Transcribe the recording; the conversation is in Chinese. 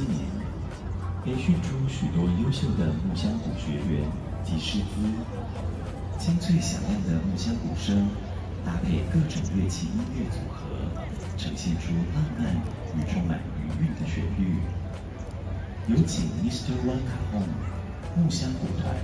今年，培训出许多优秀的木箱鼓学员及师资，清脆响亮的木箱鼓声搭配各种乐器音乐组合，呈现出浪漫与充满余韵的旋律。有请 Mr. One Cajon 木箱鼓团。